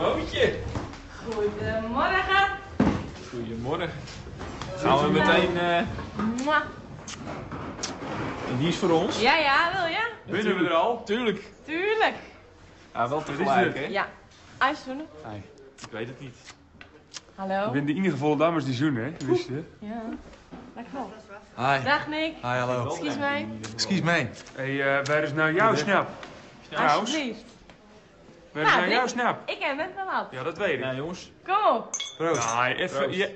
Mootje. Goedemorgen. Goedemorgen. Gaan we meteen... eh Mwah. en die is voor ons. Ja, ja, wil je? Winnen we er al? Tuurlijk. Tuurlijk. Ja, wel tegelijk, hè? Ja. IJszoenen. Nee, ik weet het niet. Hallo. Ik ben de enige volle dames die zoenen, hè? Wist je? Ja. Lekker wel. Hi. Dag Nick. Hi, hallo. Excuse mij. Excuse me. Hé, eh waar is nou jouw snap? Trouwens, Alsjeblieft. Waar is Nou, jouw snap? Ik heb net wel wat. Ja, dat weet ik. Ja, jongens. Kom op. Proost. Nee, even... Ja.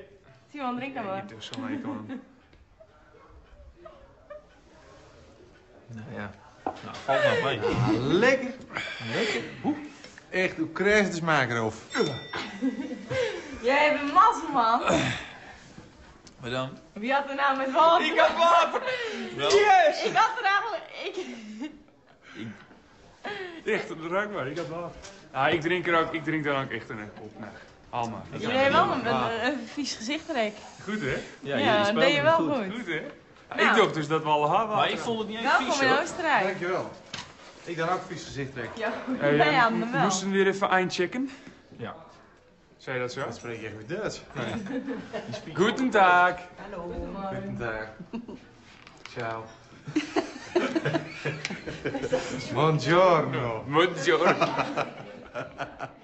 Simon, drink dan maar. Niet zo lekker, man. Nou ja. Nou, valt nou mee. Ah, lekker. Lekker. Hoe? Echt, hoe krijg je de smaak erop? Jij hebt een mazzel, man. Maar dan? Wie had er nou met water? Ik had water! Ik had er eigenlijk... Ik... Echt, dat ruikt maar. Ik had water. Ah, ik drink er ook, ik drink er ook echt een op. Nee, haal maar. Jullie hebben wel een, een, een vies gezicht, Rick. Goed, hè? Ja, jullie dat deed je wel goed. goed. Goed, hè? Nou. Ik dacht dus dat we alle haar Maar ik vond het niet eens Welkom vies, in hoor. Oostenrijk. Dankjewel. Ik dan ook vies gezicht trek. Ja, Hey, wij eh, aan de we wel. moesten weer even einchecken. Ja. Zei je dat zo? Dan spreek je echt weer Duits. Guten Tag. Guten Tag. Ciao. Buongiorno. Buongiorno.